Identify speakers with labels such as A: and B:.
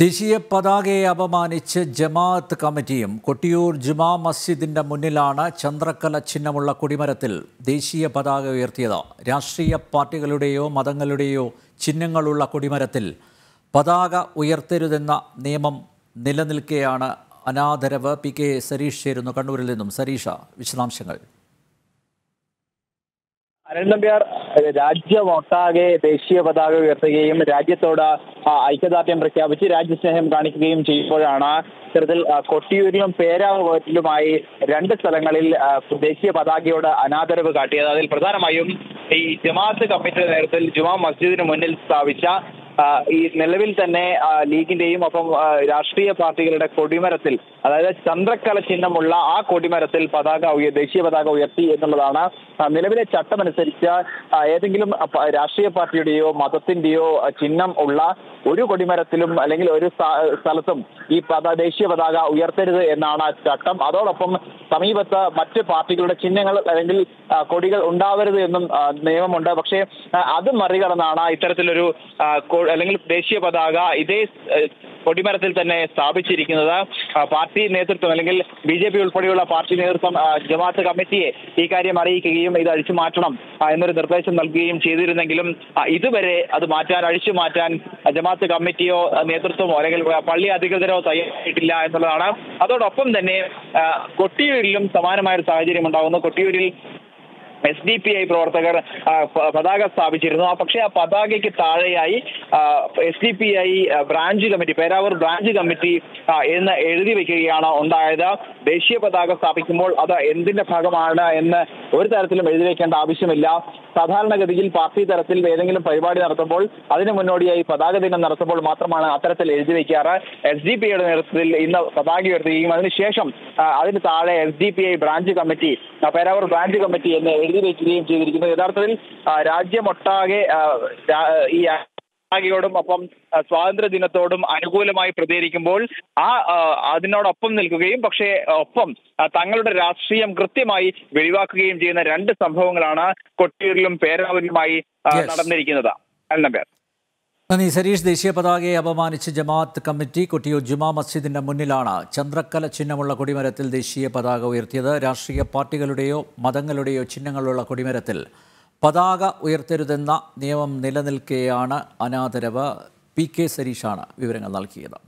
A: ദേശീയ പതാകയെ അപമാനിച്ച് ജമാഅത്ത് കമ്മിറ്റിയും കൊട്ടിയൂർ ജുമാ മസ്ജിദിന്റെ മുന്നിലാണ് ചന്ദ്രക്കല ചിഹ്നമുള്ള കൊടിമരത്തിൽ ദേശീയ പതാക ഉയർത്തിയത്. രാഷ്ട്രീയ പാർട്ടികളുടെയോ മതങ്ങളുടെയോ ചിഹ്നങ്ങളുള്ള കൊടിമരത്തിൽ പതാക ഉയർത്തരുതെന്ന നിയമം നിലനിൽക്കെയാണ് അനാദരവ് പി കെ സരീഷ് ചേരുന്നു. കണ്ണൂരിൽ നിന്നും സരീഷ വിശദാംശങ്ങൾ.
B: അരുൺ നമ്പ്യാർ രാജ്യമൊട്ടാകെ ദേശീയ പതാക ഉയർത്തുകയും രാജ്യത്തോട് ഐക്യദാർഢ്യം പ്രഖ്യാപിച്ച് രാജ്യസ്നേഹം കാണിക്കുകയും ചെയ്യുമ്പോഴാണ് ഇത്തരത്തിൽ കൊട്ടിയൂരിലും പേരാവൂരിലുമായി രണ്ട് സ്ഥലങ്ങളിൽ ദേശീയ പതാകയോട് അനാദരവ് കാട്ടിയത്. അതിൽ പ്രധാനമായും ഈ ജമാഅത്ത് കമ്മിറ്റിയുടെ നേതൃത്വത്തിൽ ജുമാ മസ്ജിദിന് മുന്നിൽ സ്ഥാപിച്ച ഈ നിലവിൽ തന്നെ ലീഗിന്റെയും ഒപ്പം രാഷ്ട്രീയ പാർട്ടികളുടെ കൊടിമരത്തിൽ അതായത് ചന്ദ്രക്കല ചിഹ്നമുള്ള ആ കൊടിമരത്തിൽ പതാക ഉയർ ദേശീയ പതാക ഉയർത്തി എന്നുള്ളതാണ് നിലവിലെ ചട്ടമനുസരിച്ച് ഏതെങ്കിലും രാഷ്ട്രീയ പാർട്ടിയുടെയോ മതത്തിന്റെയോ ചിഹ്നം ഉള്ള ഒരു കൊടിമരത്തിലും അല്ലെങ്കിൽ ഒരു സ്ഥലത്തും ഈ പത ദേശീയ പതാക ഉയർത്തരുത് എന്നാണ് ചട്ടം. അതോടൊപ്പം സമീപത്ത് മറ്റ് പാർട്ടികളുടെ ചിഹ്നങ്ങൾ അല്ലെങ്കിൽ കൊടികൾ ഉണ്ടാവരുത് എന്നും നിയമമുണ്ട്. പക്ഷേ അത് മറികടന്നാണ് ഇത്തരത്തിലൊരു അല്ലെങ്കിൽ ദേശീയ പതാക ഇതേ കൊടിമരത്തിൽ തന്നെ സ്ഥാപിച്ചിരിക്കുന്നത്. പാർട്ടി നേതൃത്വം അല്ലെങ്കിൽ ബി ജെ പി ഉൾപ്പെടെയുള്ള പാർട്ടി നേതൃത്വം ജമാഅത്ത് കമ്മിറ്റിയെ ഈ കാര്യം അറിയിക്കുകയും ഇത് അഴിച്ചു മാറ്റണം എന്നൊരു നിർദ്ദേശം നൽകുകയും ചെയ്തിരുന്നെങ്കിലും ഇതുവരെ അത് മാറ്റാൻ അഴിച്ചു മാറ്റാൻ ജമാഅത്ത് കമ്മിറ്റിയോ നേതൃത്വമോ അല്ലെങ്കിൽ പള്ളി അധികൃതരോ തയ്യാറായിട്ടില്ല എന്നുള്ളതാണ്. അതോടൊപ്പം തന്നെ കൊട്ടിയൂരിലും സമാനമായ ഒരു സാഹചര്യം ഉണ്ടാകുന്നു കൊട്ടിയൂരിൽ എസ് ഡി പി ഐ പ്രവർത്തകർ പതാക സ്ഥാപിച്ചിരുന്നു. ആ പക്ഷേ ആ പതാകയ്ക്ക് താഴെയായി S D P I branch committee Peravoor branch committee എന്ന് എഴുതി വെക്കുകയാണ് ഉണ്ടായത്. ദേശീയ പതാക സ്ഥാപിക്കുമ്പോൾ അത് എന്തിന്റെ ഭാഗമാണ് എന്ന് ഒരു തരത്തിലും എഴുതി വെക്കേണ്ട ആവശ്യമില്ല. സാധാരണഗതിയിൽ പാർട്ടി തലത്തിൽ ഏതെങ്കിലും പരിപാടി നടത്തുമ്പോൾ അതിന് മുന്നോടിയായി പതാക ദിനം നടത്തുമ്പോൾ മാത്രമാണ് അത്തരത്തിൽ എഴുതി വെക്കാറ്. എസ് ഡി പി ഐയുടെ നേതൃത്വത്തിൽ ഇന്ന് പതാക ഉയർത്തുകയും അതിനുശേഷം അതിന് താഴെ S D P I branch committee Peravoor branch committee എന്ന് എഴുതി വയ്ക്കുകയും ചെയ്തിരിക്കുന്നത് യഥാർത്ഥത്തിൽ രാജ്യമൊട്ടാകെ ഈ ോടും ഒപ്പം സ്വാതന്ത്ര്യ ദിനത്തോടും അനുകൂലമായി പ്രതികരിക്കുമ്പോൾ ആ അതിനോടൊപ്പം നിൽക്കുകയും പക്ഷേ ഒപ്പം തങ്ങളുടെ രാഷ്ട്രീയം കൃത്യമായി വെളിവാക്കുകയും ചെയ്യുന്ന രണ്ട് സംഭവങ്ങളാണ് കൊട്ടിയൂരിലും പേരാവൂരിലുമായി. നടന്നിരിക്കുന്നത്. അൽനബേർ.
A: നന്ദി. സരീഷ് ദേശീയ പതാകയെ അപമാനിച്ച് ജമാഅത്ത് കമ്മിറ്റി കൊട്ടിയൂർ ജുമാ മസ്ജിദിന്റെ മുന്നിലാണ് ചന്ദ്രക്കല ചിഹ്നമുള്ള കൊടിമരത്തിൽ ദേശീയ പതാക ഉയർത്തിയത്. രാഷ്ട്രീയ പാർട്ടികളുടെയോ മതങ്ങളുടെയോ ചിഹ്നങ്ങളുള്ള കൊടിമരത്തിൽ പതാക ഉയർത്തരുതെന്ന നിയമം നിലനിൽക്കെയാണ് അനാദരവ്. പി കെ സരീഷാണ് വിവരങ്ങൾ നൽകിയത്.